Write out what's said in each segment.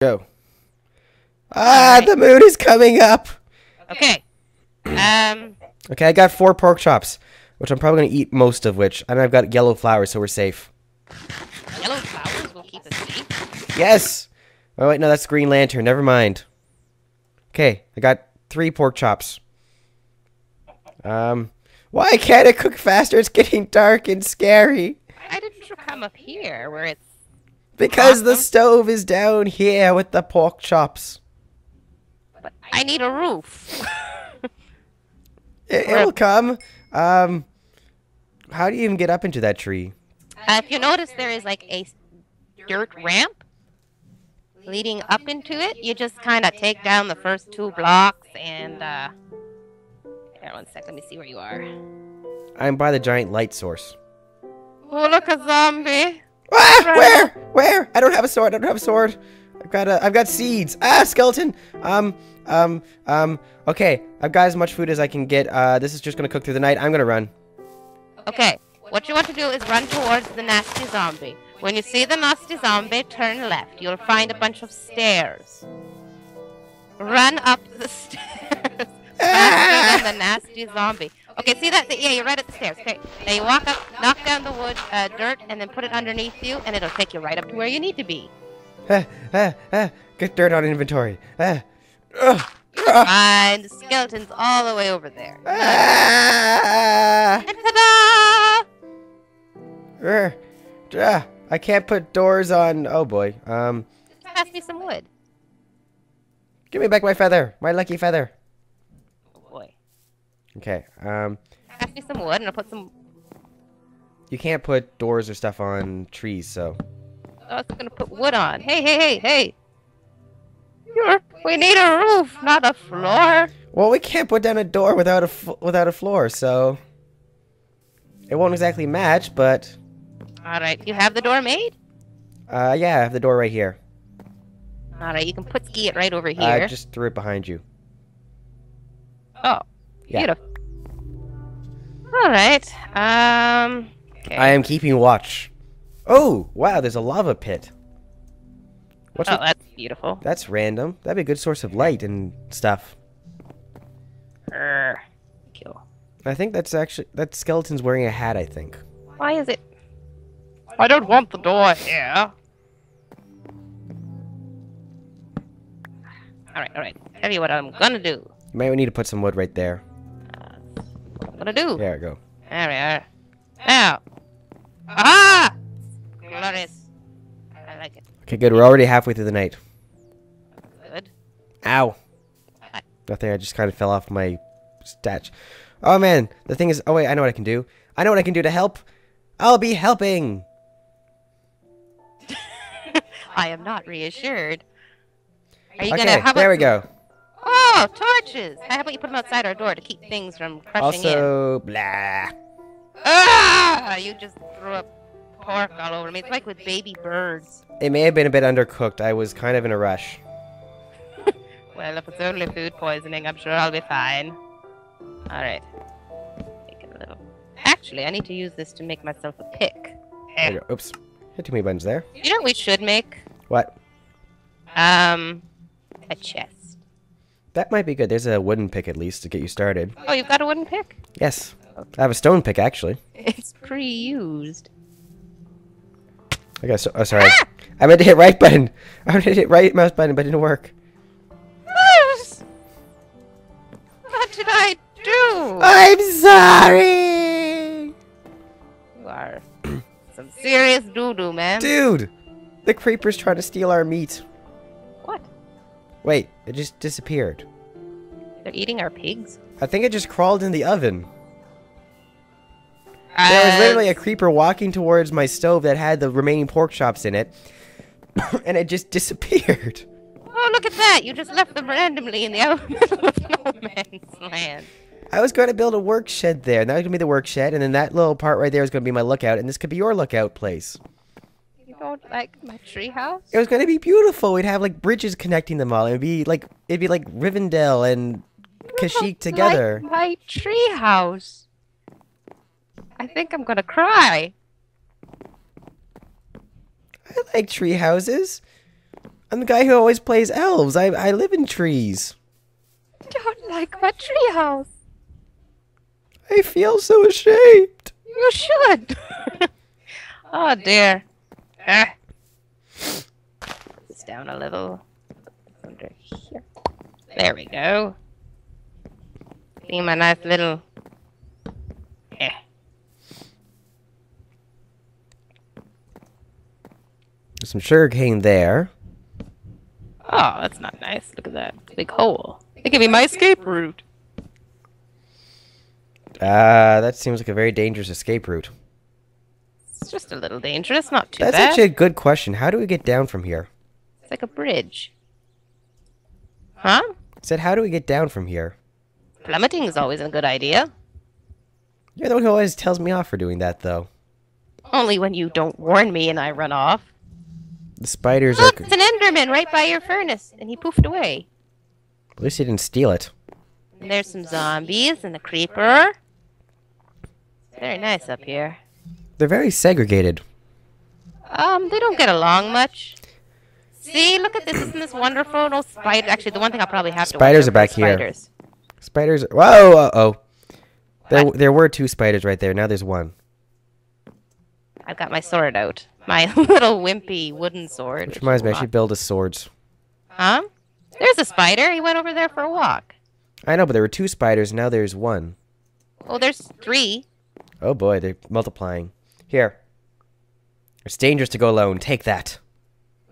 Go. Ah, Alright. the moon is coming up. Okay. Um. Okay, I got four pork chops, which I'm probably gonna eat most of which, and I've got yellow flowers, so we're safe. Yellow flowers will keep us safe. Yes. Oh wait, no, that's Green Lantern. Never mind. Okay, I got three pork chops. Um, why can't it cook faster? It's getting dark and scary. Why didn't you come up here where it's Because the stove is down here with the pork chops. but I need a roof. It it will come. Um, how do you even get up into that tree? Uh, if you notice, there is like a dirt ramp leading up into it. You just kind of take down the first two blocks and, uh, here, one sec, let me see where you are. I'm by the giant light source. Oh, look, a zombie. Ah, where? Where? I don't have a sword. I don't have a sword. I've got a. I've got seeds. Ah, skeleton. Um, um, um. Okay, I've got as much food as I can get. Uh, this is just gonna cook through the night. I'm gonna run. Okay, what you want to do is run towards the nasty zombie. When you see the nasty zombie, turn left. You'll find a bunch of stairs. Run up the stairs faster than the nasty zombie. Okay, see that? Yeah, you're right at the stairs. Okay, now you walk up, knock down the wood, uh, dirt, and then put it underneath you, and it'll take you right up to where you need to be. Ah, ah, ah. Get dirt on inventory. Ah. Ugh. Ah. Find the skeletons all the way over there. Ah. And ta-da! Ah. I can't put doors on. Oh boy. Um, Pass me some wood. give me back my feather. My lucky feather. Okay. Um, Pass me some wood, and I'll put some you can't put doors or stuff on trees, so. I was gonna put wood on. Hey, hey, hey, hey! You're, we need a roof, not a floor. Well, we can't put down a door without a f- without a floor, so it won't exactly match. But All right, you have the door made. uh, yeah, I have the door right here. All right, you can put ski it right over here. I just threw it behind you. oh, Yeah. beautiful. All right. Um. Okay. I am keeping watch. Oh, wow! There's a lava pit. What's oh, with- that's beautiful. that's random. That'd be a good source of light and stuff. Urgh. Kill. I think that's actually that skeleton's wearing a hat. I think. Why is it? I don't want the door here. All right, all right. Tell you what I'm gonna do. You might need to put some wood right there. Gonna do. There we go. There we are. Now. Ah! Glorious. I like it. Okay, good. We're already halfway through the night. Good. Ow. Nothing. I just kind of fell off my statch. Oh man, the thing is. Oh wait, I know what I can do. I know what I can do to help. I'll be helping. I am not reassured. Are you Okay, gonna? How about there we go. Oh, torches! How about you put them outside our door to keep things from crushing in? Also, blah. Ah! You just threw up pork all over me. It's like with baby birds. It may have been a bit undercooked. I was kind of in a rush. Well, if it's only food poisoning, I'm sure I'll be fine. All right. Make it a little. Actually, I need to use this to make myself a pick. There you go. Oops. Hit too many buttons there. You know what we should make? What? Um, a chest. That might be good. There's a wooden pick at least to get you started. Oh, you've got a wooden pick? Yes. I have a stone pick actually. It's pre-used. I got. So, oh, sorry. Ah! I meant to hit right button. I meant to hit right mouse button, but it didn't work. What did I do? I'm sorry, You are some serious doo-doo, man. dude. The creeper's trying to steal our meat. Wait, it just disappeared. They're eating our pigs? I think it just crawled in the oven. There was uh, literally a creeper walking towards my stove that had the remaining pork chops in it, and it just disappeared. Oh, look at that! You just left them randomly in the middle of no man's land. I was going to build a work shed there, and that was going to be the work shed, and then that little part right there is going to be my lookout, and this could be your lookout place. Don't like my treehouse? It was going to be beautiful. We'd have like bridges connecting them all. It'd be like it'd be like Rivendell and Kashyyyk together. Like my treehouse. I think I'm gonna cry. I like tree houses. I'm the guy who always plays elves. I I live in trees. I Don't like my treehouse. I feel so ashamed. You should. oh dear. Ah. This down a little. Under here. There we go. See my nice little. Yeah. There's some sugar cane there. Oh, that's not nice. Look at that big hole. It could be my escape route. Uh, that seems like a very dangerous escape route. It's just a little dangerous, not too That's bad. actually a good question. How do we get down from here? It's like a bridge. Huh? I said, how do we get down from here? Plummeting is always a good idea. You're the one who always tells me off for doing that, though. Only when you don't warn me and I run off. The spiders ah, are. Look, it's an Enderman right by your furnace, and he poofed away. At least he didn't steal it. And there's some zombies and a creeper. Very nice up here. They're very segregated. Um, they don't get along much. See, look at this. Isn't this wonderful? No spider. Actually, the one thing I'll probably have to watch Spiders are back here. Spiders. Spiders. Whoa! Uh oh. There, What? there were two spiders right there. Now there's one. I've got my sword out. My little wimpy wooden sword. Which reminds me, I should build a sword. Huh? There's a spider. He went over there for a walk. I know, but there were two spiders. Now there's one. Oh, there's three. Oh boy, they're multiplying. Here. It's dangerous to go alone. Take that.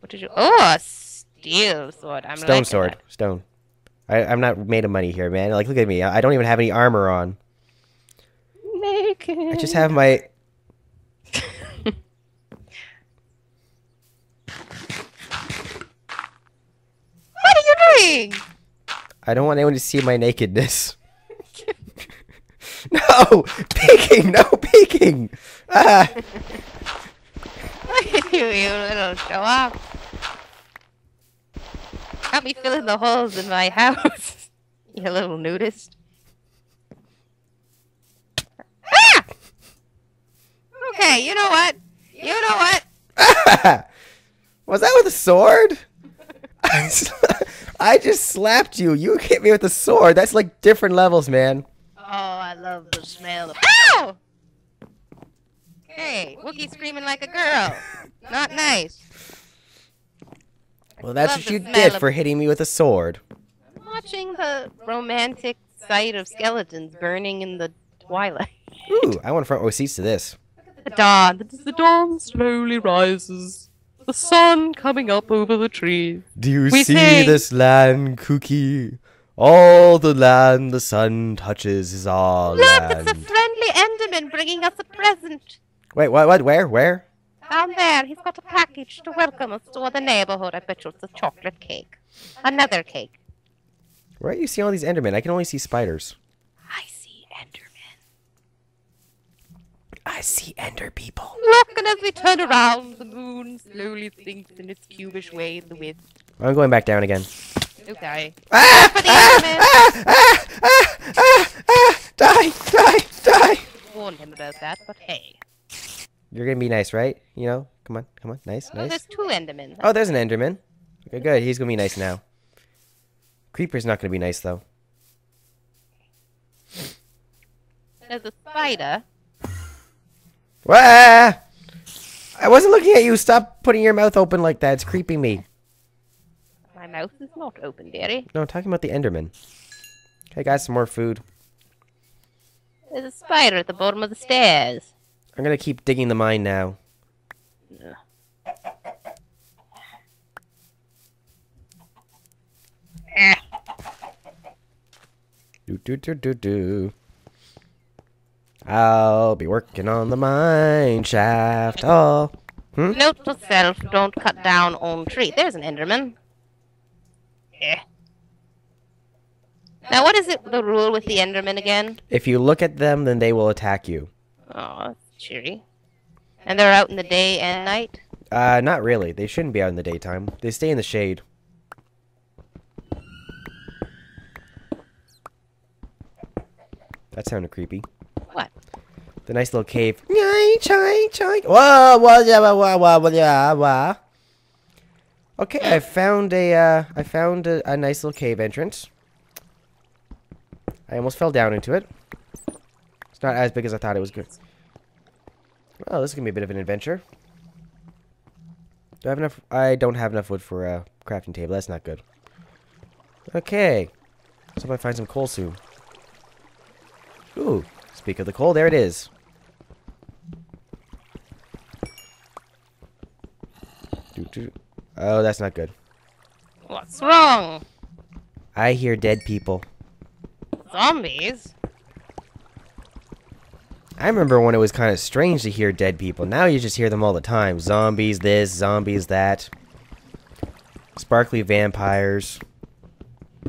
What did you? Oh, a steel sword. I'm Stone sword. that. Stone. I, I'm not made of money here, man. Like, look at me. I, I don't even have any armor on. Naked. I just have my. What are you doing? I don't want anyone to see my nakedness. no! Peeking! No peeking! Ah! Look at you, you little show off. Got me filling the holes in my house. you little nudist. Ah! Okay, you know what? You know what? Was that with a sword? I just slapped you. You hit me with a sword. That's like different levels, man. Oh, I love the smell of. Ow! Hey, Wookie screaming like a girl. Not nice. Well, that's Love what you smell did for hitting me with a sword. Watching the romantic sight of skeletons burning in the twilight. Ooh, I want front row seats to this. The dawn. The, the dawn slowly rises. The sun coming up over the trees. Do you We see sing. this land, Kooky? All the land the sun touches is our Look, it's a land. friendly Enderman bringing us a present. Wait, what? What? Where? Where? Down there, he's got a package to welcome us to the neighborhood. I bet you it's a chocolate cake. Another cake. Where are you seeing all these Endermen? I can only see spiders. I see Enderman. I see Ender people. Look, and as we turn around, the moon slowly sinks in its cubish way in the wind. I'm going back down again. Okay. Ah! For the ah, ah, ah, ah, ah, die, die, die. Warned him about that, but hey. You're gonna be nice, right? You know? Come on, come on. Nice, Oh, nice. there's two Endermen. Oh, there's an Enderman. Okay, good. He's gonna be nice now. Creeper's not gonna be nice though. There's a spider. Wah! I wasn't looking at you. Stop putting your mouth open like that. It's creeping me. My mouth is not open, dearie. No, I'm talking about the Enderman. Okay, guys, some more food. There's a spider at the bottom of the stairs. I'm gonna keep digging the mine now. Eh. Do do do do do. I'll be working on the mine shaft. Oh, Note to self, don't cut down on tree. There's an Enderman. Eh. Now, what is it, the rule with the Enderman again? if you look at them, then they will attack you. Oh, cheery. And they're out in the day and night? Uh, not really. They shouldn't be out in the daytime. They stay in the shade. That sounded creepy. What? The nice little cave. Nyai, chai, chai. Whoa, whoa, whoa, whoa, whoa, yeah, whoa. Okay, I found a uh, I found a, a nice little cave entrance. I almost fell down into it. It's not as big as I thought it was good. Well, this is gonna be a bit of an adventure. Do I have enough? I don't have enough wood for a crafting table. That's not good. Okay. Hope I find some coal soon. Ooh, speak of the coal, there it is. Doo -doo. Oh, that's not good. What's wrong? I hear dead people. Zombies? I remember when it was kind of strange to hear dead people. Now you just hear them all the time. Zombies this, zombies that. Sparkly vampires.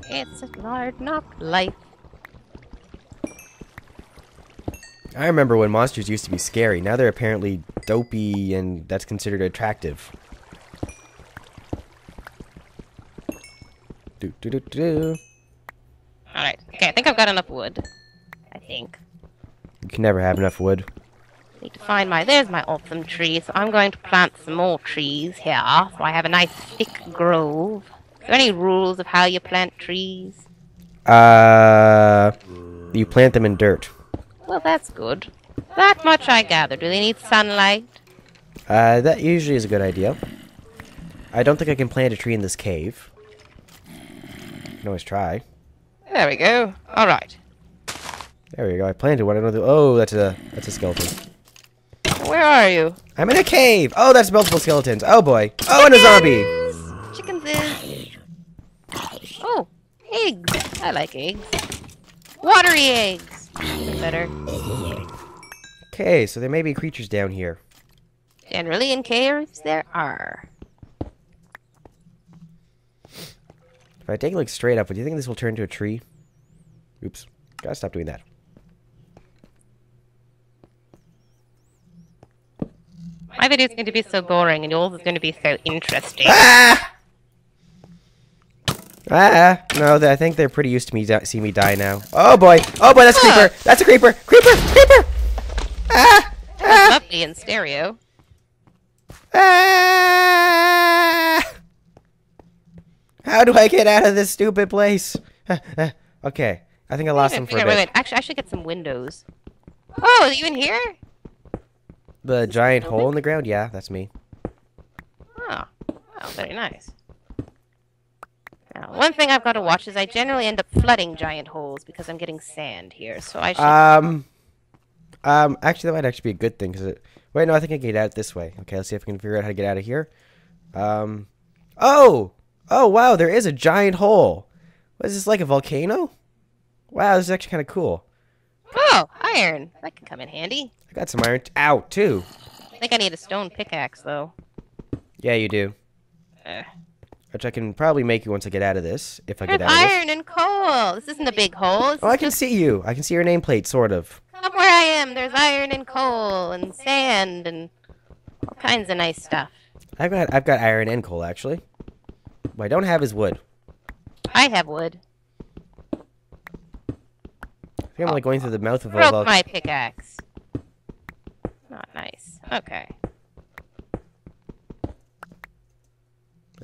It's a hard knock life. I remember when monsters used to be scary. Now they're apparently dopey and that's considered attractive. Do do do do. Alright, okay, I think I've got enough wood. I think. You can never have enough wood. Need to find my. There's my awesome tree, so I'm going to plant some more trees here, so I have a nice thick grove. Are there any rules of how you plant trees? Uh, you plant them in dirt. Well, that's good. That much I gather. Do they need sunlight? Uh, that usually is a good idea. I don't think I can plant a tree in this cave. Can always try. There we go. Alright. There we go. I planted one. I don't know. Oh, that's a that's a skeleton. Where are you? I'm in a cave. Oh, that's multiple skeletons. Oh boy. Oh, and a zombie. Chickens is. Oh, eggs. I like eggs. Watery eggs. Better. Okay, so there may be creatures down here. Generally in caves there are. If I take a look straight up, do you think this will turn into a tree? Oops. Gotta stop doing that. My video is going to be so boring and yours is going to be so interesting. Ah! Ah! No, th- I think they're pretty used to me see me die now. Oh boy! Oh boy, that's a creeper! That's a creeper! Creeper! Creeper! Ah! It's lovely in stereo. Ah! How do I get out of this stupid place? okay, I think I lost Wait, them for wait, a bit. wait. Actually, I should get some windows. Oh, are you in here? The giant hole in the ground? Yeah, that's me. Oh, oh, very nice. Now, one thing I've got to watch is I generally end up flooding giant holes because I'm getting sand here. So I should. Um, um, actually, that might actually be a good thing because it. Wait, no, I think I can get out this way. Okay, let's see if I can figure out how to get out of here. Um, oh, oh, wow, there is a giant hole. What is this like a volcano? Wow, this is actually kind of cool. oh, iron. That can come in handy. I got some iron out too. I think I need a stone pickaxe though. Yeah, you do. Eh. Which I can probably make you once I get out of this. If I There's get out of this. iron and coal. This isn't a big hole. This Oh, I can just see you. I can see your nameplate, sort of. come where I am. There's iron and coal and sand and all kinds of nice stuff. I've got I've got iron and coal actually. What I don't have is wood. I have wood. I think I'm like going through the mouth of a Broke my pickaxe. Not nice. Okay.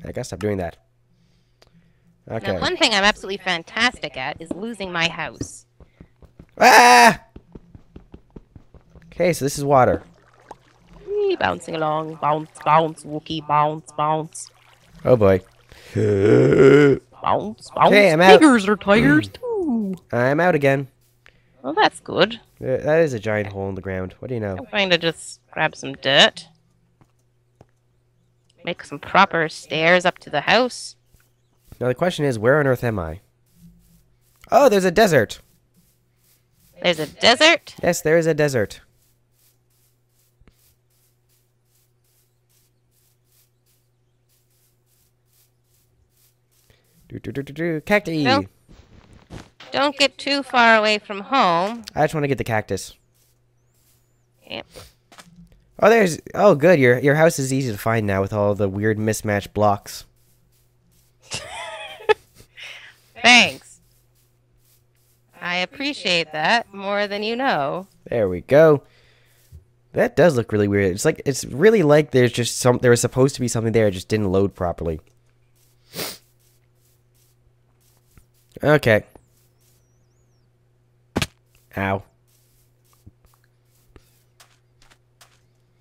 I gotta stop doing that. Okay. Now, one thing I'm absolutely fantastic at is losing my house. Ah! Okay, so this is water. Bouncing along. Bounce, bounce, Wookie, bounce, bounce. Oh boy. Bounce, bounce. Okay, I'm out. Tigers are tigers mm. too. I'm out again. Well, that's good. There- That is a giant hole in the ground. What do you know? I'm going to just grab some dirt. Make some proper stairs up to the house. Now the question is, where on earth am I? Oh, there's a desert. There's a desert. Yes, there is a desert. Do, do, do, do, do. Cacti. No. Don't get too far away from home. I just want to get the cactus. Yep. Oh, there's. Oh, good. Your your house is easy to find now with all the weird mismatched blocks. Thanks. I appreciate that more than you know. There we go. That does look really weird. It's like it's really like there's just some there was supposed to be something there, it just didn't load properly. Okay. Ow.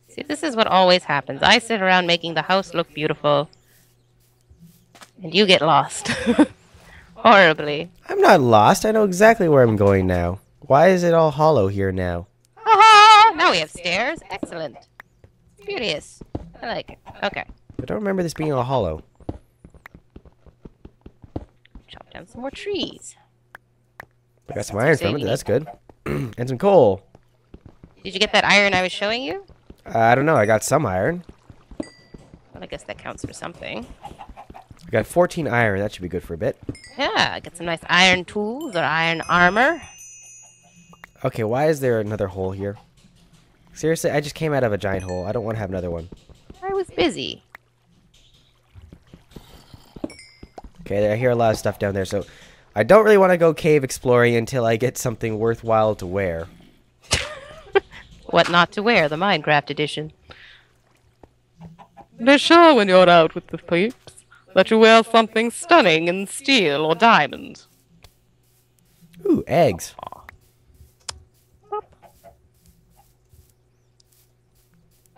See, this is what always happens. I sit around making the house look beautiful, and you get lost. Horribly. I'm not lost. I know exactly where I'm going now. Why is it all hollow here now? Aha! Now we have stairs. Excellent. Beauteous. I like it. Okay. I don't remember this being all hollow. Chop down some more trees. I got some iron from it. That's good. and some coal. Did you get that iron I was showing you? Uh, I don't know. I got some iron. Well, I guess that counts for something. I got 14 iron. That should be good for a bit. Yeah, I get some nice iron tools or iron armor. Okay, why is there another hole here? Seriously, I just came out of a giant hole. I don't want to have another one. I was busy. Okay, I hear a lot of stuff down there, so I don't really want to go cave exploring until I get something worthwhile to wear. What not to wear, the Minecraft edition. Be sure when you're out with the peeps that you wear something stunning in steel or diamond. Ooh, eggs.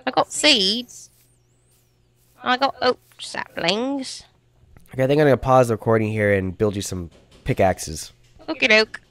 I got seeds. I got oak saplings. Okay, I think I'm gonna pause the recording here and build you some pickaxes. Okie doke.